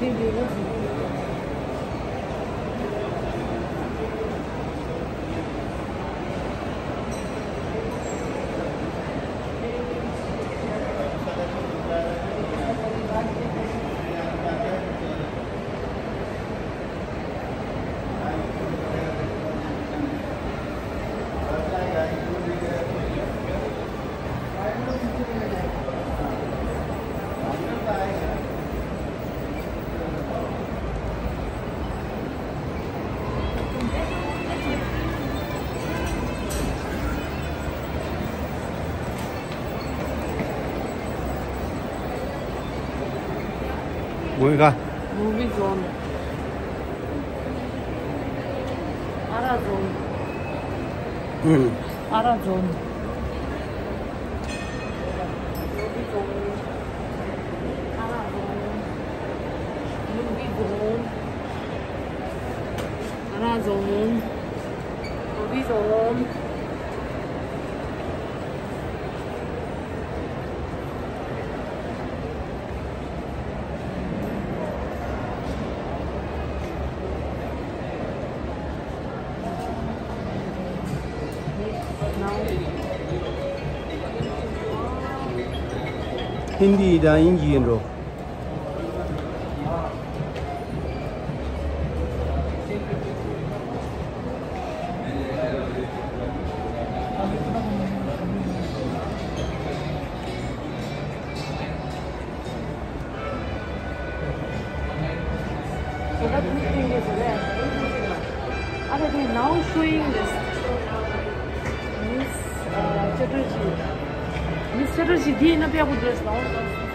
Thank you. 뭐가? 무비 존. 알아존. 응. 알아존. 무비 존. 알아존. 무비 존. 알아존. 무비 존. Hindi dan Indian ro. So thing now showing this? Miss uh, Chatterjee. 세르지 디나 빼고 들었어.